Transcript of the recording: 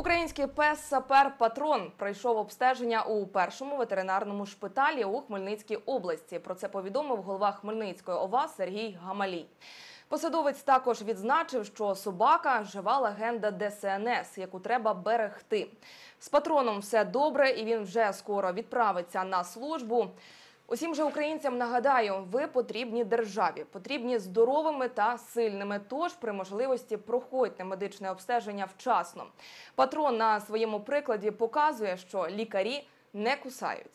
Український пес сапер Патрон пройшов обстеження у першому ветеринарному шпиталі у Хмельницькій області. Про це повідомив голова Хмельницької ОВА Сергій Гамалій. Посадовець також відзначив, що собака жива легенда ДСНС, яку треба берегти. З патроном все добре, і він вже скоро відправиться на службу. Усім же українцям нагадаю, ви потрібні державі, потрібні здоровими та сильними. Тож при можливості проходьте медичне обстеження вчасно. Патрон на своєму прикладі показує, що лікарі не кусаються.